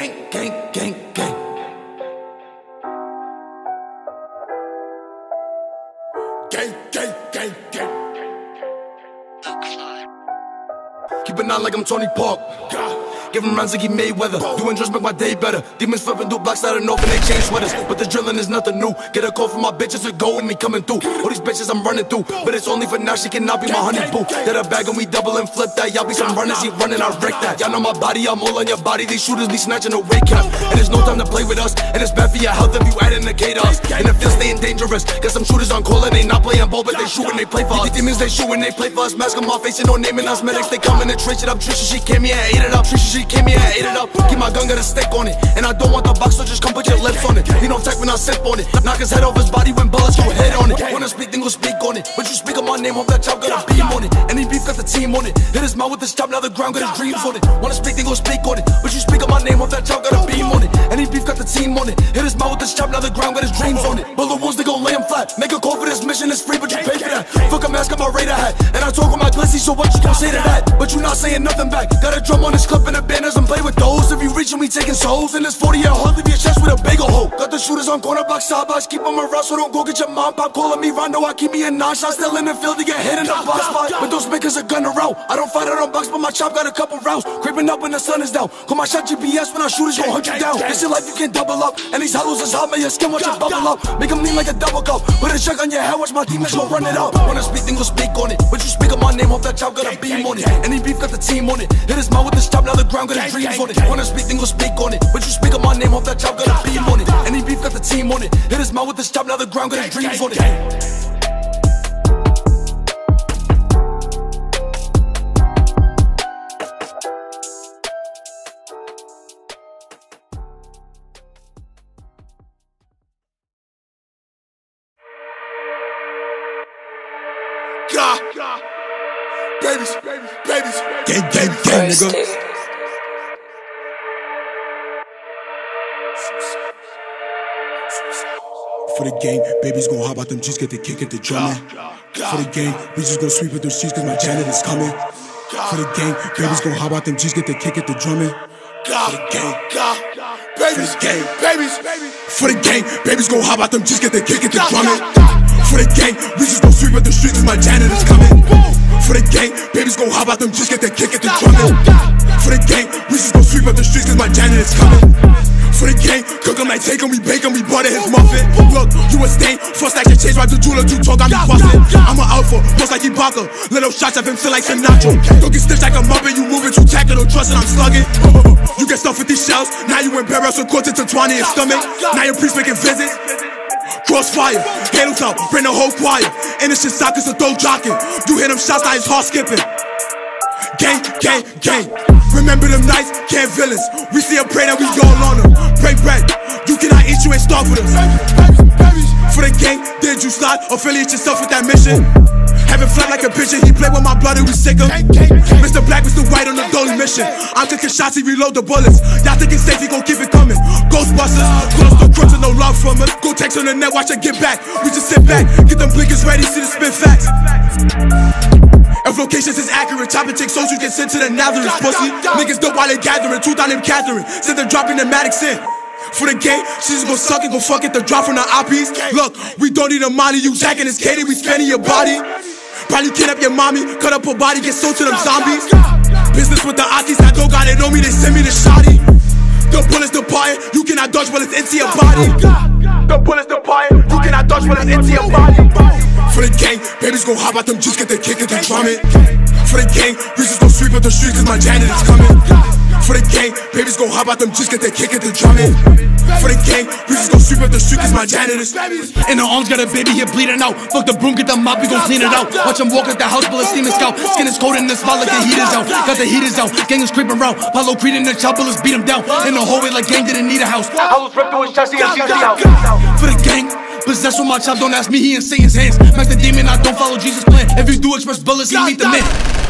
gang, gang, gang, gang. Gang, gang, gang, gang. Keep it on like I'm Tony Park. God. Give him rounds like he Mayweather. Doing drugs make my day better. Demons flipping through blocks out of nowhere, they change sweaters. But the drilling is nothing new. Get a call from my bitches to go with me coming through. All these bitches I'm running through. But it's only for now, she cannot be my honey boo. Get a bag and we double and flip that. Y'all be some runners, he running, I wreck that. Y'all know my body, I'm all on your body. These shooters be snatching away cap. And there's no time to play with us. And it's bad for your health if you add in the chaos. And it feels staying dangerous. Got some shooters on call and they not playing ball, but they shoot when they play for us. Demons, they shoot when they play for us. Mask on my face and no naming us. Medics, they come in and trace it up. Trisha, she came here ate it up. Trisha, she came here and ate it up. Keep my gun, got a stick on it. And I don't want the box, so just come put your lips on it. He don't take when I sip on it. Knock his head off his body when bullets go head on it. Wanna speak, then go speak on it. But you speak on my name, hope that chop got a beam on it. Any beef got the team on it. Hit his mouth with this chop, now the ground got his dreams on it. Wanna speak, then go speak on it. But you speak on my name, hope that chop got a beam on it. Any beef got the team on it. Hit his mouth with this chop, now the ground got his dreams on it. Bullet wounds, they gon' lay him flat. Make a call for this mission, it's free, but you pay for that. Fuck a mask on my radar hat. And I talk with my glizzy, so what you gon' say to that? But you not saying nothing back. Got a drum on this clip and the banners and play with those. If you reach me, taking souls in this 40 year hold, leave your chest with a bagel hole. Got the shooters on corner block, side blocks, keep them around, so don't go get your mom pop calling me Rondo. I keep me in nine shots, still in the field to get hit in the box spot. But those makers are gunner out. I don't fight out on box, but my chop got a couple rounds. Creeping up when the sun is down. Call my shot GPS when I shoot, it's gon' hunt you down. This your life, you can double up. And these hollows is hot, man, your skin watch it bubble up. Make them lean like a double cup. Put a check on your head, watch my demons gon' run it up. Wanna speak, then go speak on it. But you speak on my name, hope that chop got a beam on it. Any beef got the team on it. Hit his mouth with this chop, now the ground got his dreams on it. Wanna speak, then go speak on it. But you speak on my name, hope that chop got a beam on it. Any beef got the team on it. Hit his mouth with this chop, now the ground got his dreams on it. God. Babies, babies, babies. Gang, gang, gang, nigga. For the gang, babies gon' hop out them G's, get the kick at the drumming. For the gang, we just gon' sweep with those streets cause my janitor's coming. For the gang, babies gon' hop out them G's, get the kick at the drumming. For the gang, babies, gang, babies. For the gang, babies gon' hop out them G's, get the kick at the drumming. For the gang, we just gon' sweep up the streets cause my janitor's coming. For the gang, babies gon' hop out them just get the kick at the drumming. For the gang, we just gon' sweep up the streets cause my janitor's coming for the gang. cook 'em like take we bake 'em, we butter his muffin. Look, you a stain, first like your change, right to jeweler, two talk, I'm bustin'. I'm an alpha, most like Ibaka. Little shots of him feel like Sinatra. Don't get stitched like a muppet, you moving too tackle, don't trust it, I'm slugging. You get stuff with these shells, now you in barrels with quarters to 20 in stomach. Now your priest making visits. Crossfire, halo top, bring the whole choir. Just sockets to throw jocking. You hit him shots, now his heart skipping. Gang, gang, gang. Remember them nights, can't villains. We see a pray that we all on them. Pray bread. You cannot eat, you ain't starve with us. For the gang, did you slide? Affiliate yourself with that mission. Having flat like a pigeon, he played with my blood and we sick him. Mr. Black, Mr. White on the dolly mission. I'm taking shots, he reload the bullets. Y'all think it's safe, he gon' keep Ghostbusters, close no love from us. Go text on the net, watch her get back. We just sit back, get them blinkers ready, see the spin facts. If locations is accurate, chopping chick you get sent to the Nazareth, pussy. Niggas dope while they gathering, truth on them Catherine. Send them dropping the Maddox in. For the game, she's gon' suck it, gon' fuck it, the drop from the IPs. Look, we don't need a molly, you jacking this Katie, we spanning your body. Probably kidnap your mommy, cut up her body, get sold to them zombies. Business with the Akis, I don't got it know me, they send me the shotty. The bullets departing, you cannot dodge bullets into your body. The bullets departing, you cannot dodge bullets into your body. For the gang, babies gon' hop out them juice, get the kick and the drumming. For the gang, we just gon' sweep up the streets cause my janitor's coming. For the gang, babies gon' hop out them juice, get the kick and the drumming. For the gang, we just gon' up the streets cause my janitor's In the arms, got a baby here bleeding out. Fuck the broom, get the mop, we gon' clean it out. Watch him walk at the house, bullet steaming scout. Skin is cold in the spot like the heat is out. Got the heaters out, gang is creeping around. Apollo Creed in the chop, bullets beat him down. In the hallway like gang didn't need a house. I was ripped through his chest, he got out. For the gang. Possessed with my chop, don't ask me, he in Satan's hands. Max the demon, I don't follow Jesus' plan. If you do express bullets, he meet the man.